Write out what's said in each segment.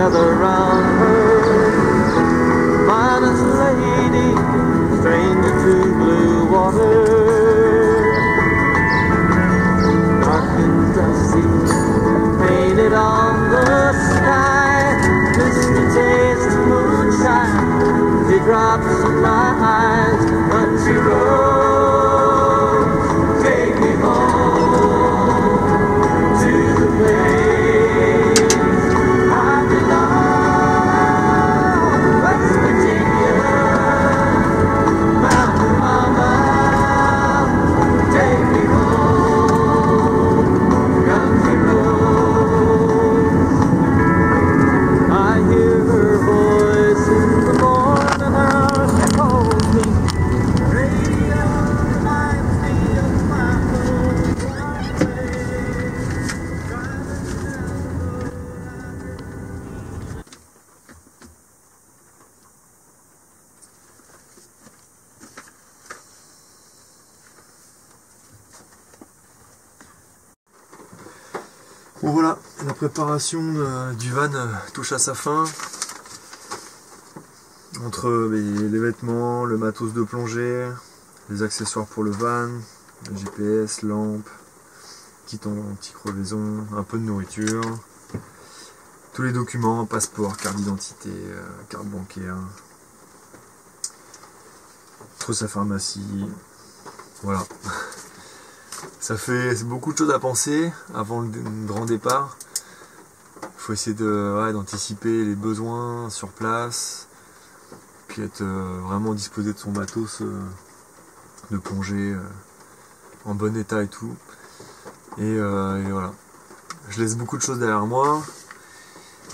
gather round her. Modest lady, stranger to blue water. Dark and dusty, painted on the sky. Misty taste of moonshine, teardrops in my eyes. But she rose. Bon voilà, la préparation euh, du van euh, touche à sa fin. Entre euh, les, vêtements, le matos de plongée, les accessoires pour le van, le GPS, lampe, kit anti-crevaison, un peu de nourriture, tous les documents, passeport, carte d'identité, carte bancaire, trousse à pharmacie, voilà. Ça fait beaucoup de choses à penser avant le grand départ. Il faut essayer d'anticiper les besoins sur place, puis être euh, vraiment disposé de son matos euh, de plongée euh, en bon état et tout. Et, voilà. Je laisse beaucoup de choses derrière moi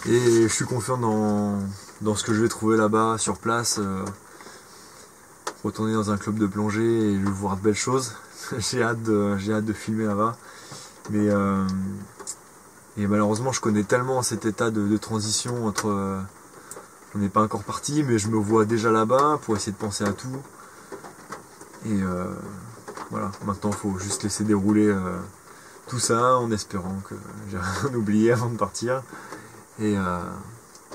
et je suis confiant dans ce que je vais trouver là-bas sur place. Retourner dans un club de plongée et voir de belles choses. j'ai hâte de j'ai hâte de filmer là-bas. Mais euh, et malheureusement, je connais tellement cet état de, transition entre euh, on n'est pas encore parti, mais je me vois déjà là-bas pour essayer de penser à tout. Et euh, voilà, maintenant il faut juste laisser dérouler tout ça en espérant que j'ai rien oublié avant de partir et,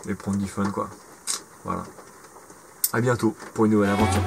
et prendre du fun quoi. Voilà. À bientôt pour une nouvelle aventure.